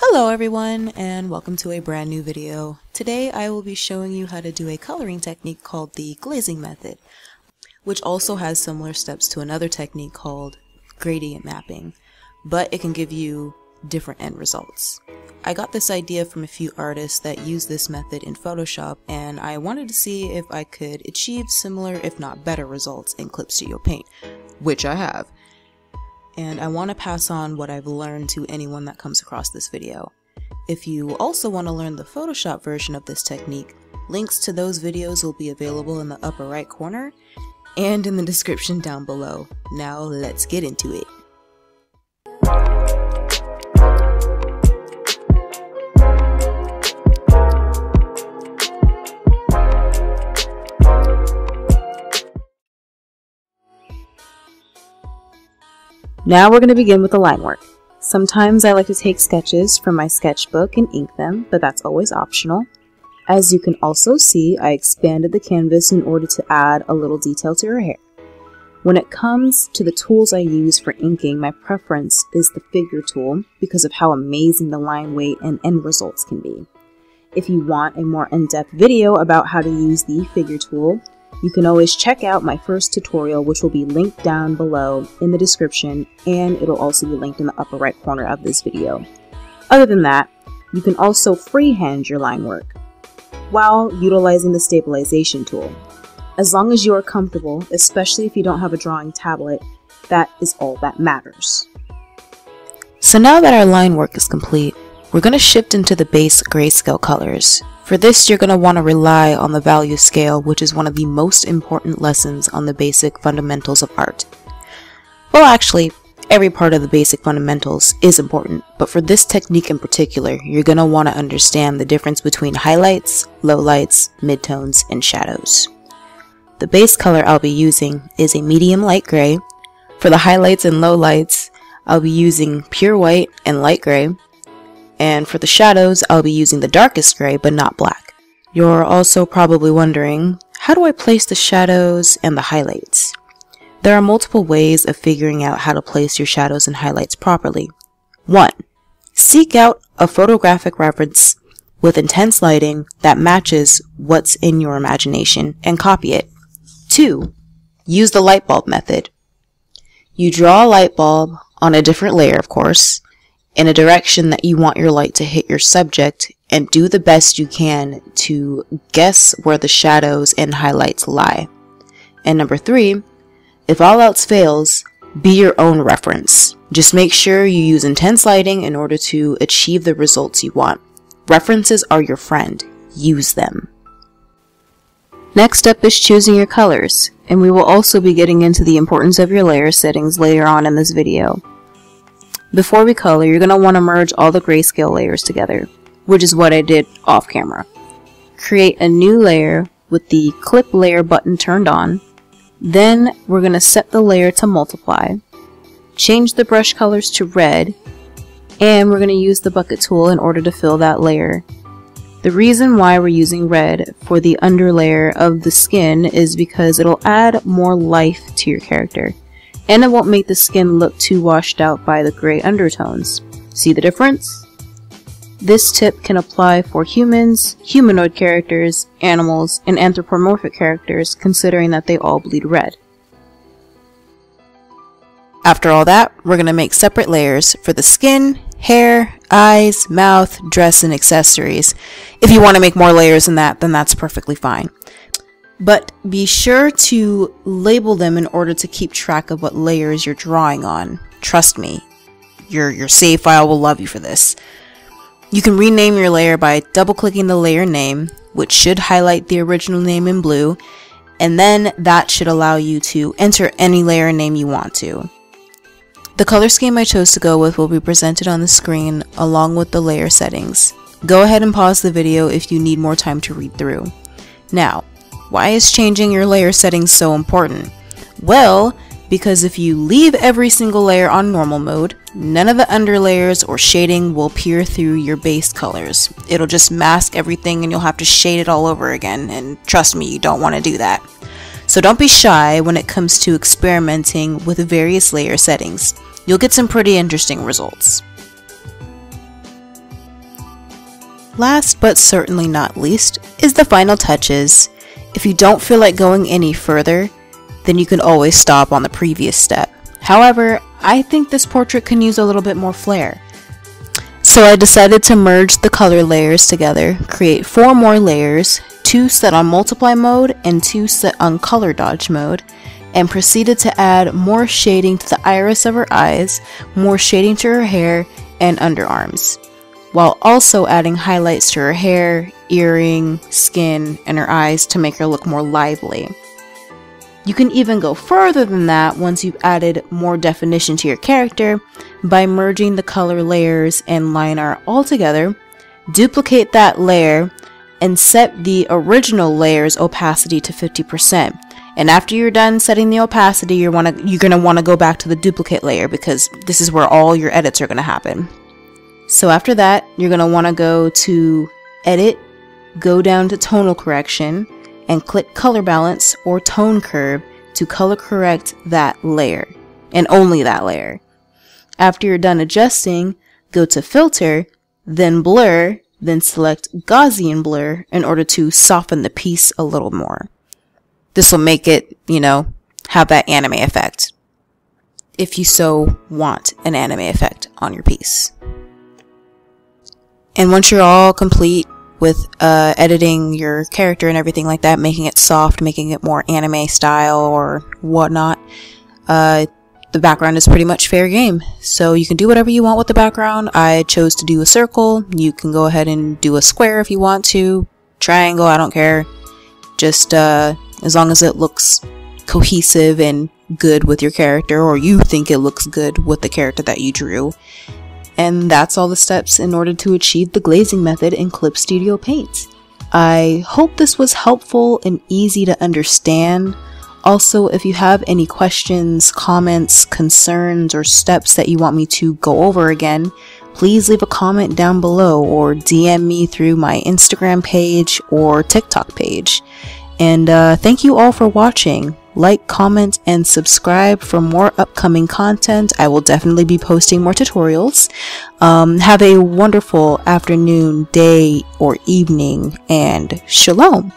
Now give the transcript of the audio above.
Hello everyone and welcome to a brand new video. Today I will be showing you how to do a coloring technique called the glazing method, which also has similar steps to another technique called gradient mapping, but it can give you different end results. I got this idea from a few artists that use this method in Photoshop and I wanted to see if I could achieve similar if not better results in Clip Studio Paint, which I have and I want to pass on what I've learned to anyone that comes across this video. If you also want to learn the Photoshop version of this technique, links to those videos will be available in the upper right corner and in the description down below. Now let's get into it. Now we're going to begin with the line work. Sometimes I like to take sketches from my sketchbook and ink them, but that's always optional. As you can also see, I expanded the canvas in order to add a little detail to her hair. When it comes to the tools I use for inking, my preference is the figure tool because of how amazing the line weight and end results can be. If you want a more in-depth video about how to use the figure tool, you can always check out my first tutorial, which will be linked down below in the description, and it'll also be linked in the upper right corner of this video. Other than that, you can also freehand your line work while utilizing the stabilization tool. As long as you are comfortable, especially if you don't have a drawing tablet, that is all that matters. So now that our line work is complete, we're going to shift into the base grayscale colors. For this, you're going to want to rely on the value scale, which is one of the most important lessons on the basic fundamentals of art. Well, actually, every part of the basic fundamentals is important, but for this technique in particular, you're going to want to understand the difference between highlights, lowlights, midtones, and shadows. The base color I'll be using is a medium light gray. For the highlights and lowlights, I'll be using pure white and light gray. And for the shadows, I'll be using the darkest gray, but not black. You're also probably wondering, how do I place the shadows and the highlights? There are multiple ways of figuring out how to place your shadows and highlights properly. 1. Seek out a photographic reference with intense lighting that matches what's in your imagination and copy it. 2. Use the light bulb method. You draw a light bulb on a different layer, of course, in a direction that you want your light to hit your subject and do the best you can to guess where the shadows and highlights lie. And number three, if all else fails, be your own reference. Just make sure you use intense lighting in order to achieve the results you want. References are your friend. Use them. Next up is choosing your colors, and we will also be getting into the importance of your layer settings later on in this video. Before we color, you're going to want to merge all the grayscale layers together, which is what I did off camera. Create a new layer with the clip layer button turned on. Then we're going to set the layer to multiply, change the brush colors to red, and we're going to use the bucket tool in order to fill that layer. The reason why we're using red for the underlayer of the skin is because it'll add more life to your character and it won't make the skin look too washed out by the gray undertones. See the difference? This tip can apply for humans, humanoid characters, animals, and anthropomorphic characters considering that they all bleed red. After all that, we're going to make separate layers for the skin, hair, eyes, mouth, dress, and accessories. If you want to make more layers than that, then that's perfectly fine but be sure to label them in order to keep track of what layers you're drawing on. Trust me, your, your save file will love you for this. You can rename your layer by double clicking the layer name, which should highlight the original name in blue, and then that should allow you to enter any layer name you want to. The color scheme I chose to go with will be presented on the screen along with the layer settings. Go ahead and pause the video if you need more time to read through. Now, why is changing your layer settings so important? Well, because if you leave every single layer on normal mode, none of the underlayers or shading will peer through your base colors. It'll just mask everything and you'll have to shade it all over again, and trust me, you don't want to do that. So don't be shy when it comes to experimenting with various layer settings. You'll get some pretty interesting results. last but certainly not least is the final touches. If you don't feel like going any further, then you can always stop on the previous step. However, I think this portrait can use a little bit more flair. So I decided to merge the color layers together, create four more layers, two set on multiply mode and two set on color dodge mode, and proceeded to add more shading to the iris of her eyes, more shading to her hair, and underarms, while also adding highlights to her hair, earring, skin, and her eyes to make her look more lively. You can even go further than that once you've added more definition to your character by merging the color layers and line art all together, duplicate that layer, and set the original layer's opacity to 50%. And after you're done setting the opacity, you're wanna you're gonna want to go back to the duplicate layer because this is where all your edits are gonna happen. So after that, you're gonna want to go to Edit, go down to Tonal Correction, and click color balance or tone curve to color correct that layer and only that layer. After you're done adjusting, go to filter, then blur, then select Gaussian blur in order to soften the piece a little more. This will make it, you know, have that anime effect. If you so want an anime effect on your piece. And once you're all complete, with uh, editing your character and everything like that, making it soft, making it more anime style or whatnot. Uh, the background is pretty much fair game. So you can do whatever you want with the background. I chose to do a circle. You can go ahead and do a square if you want to. Triangle, I don't care. Just uh, as long as it looks cohesive and good with your character, or you think it looks good with the character that you drew. And that's all the steps in order to achieve the glazing method in Clip Studio Paint. I hope this was helpful and easy to understand. Also, if you have any questions, comments, concerns, or steps that you want me to go over again, please leave a comment down below or DM me through my Instagram page or TikTok page. And uh, thank you all for watching like, comment, and subscribe for more upcoming content. I will definitely be posting more tutorials. Um, have a wonderful afternoon, day, or evening, and shalom.